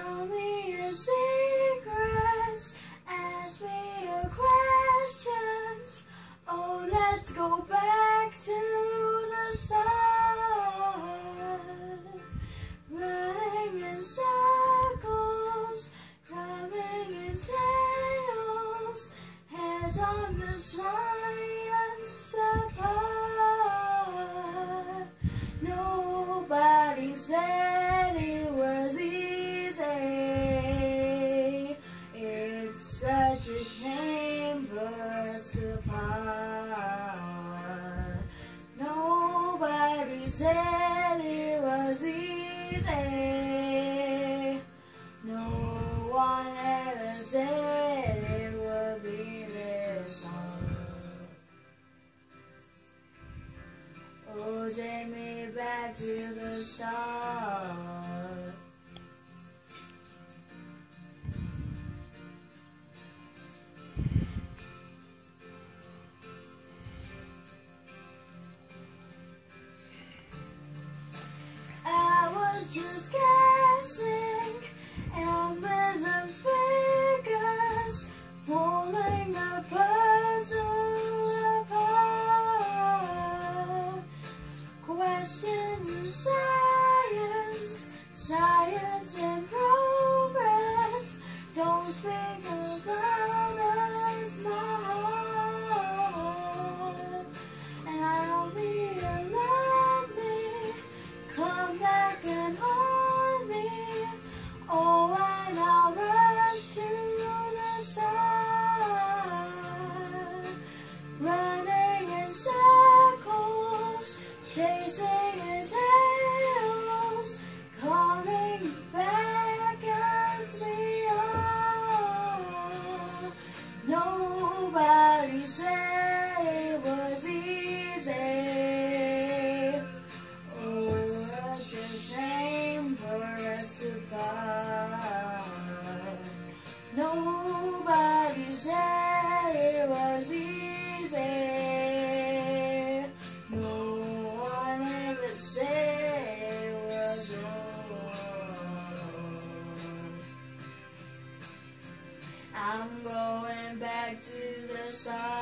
Tell me your secrets, ask me your questions. Oh, let's go back to the start. Running in circles, in tails, heads on the side. Nobody said it was easy. No one ever said it would be this hard. Oh, take me back to the start. Questions, in science, science and pride. Nobody said it was easy. No one ever said it was over. I'm going back to the sun.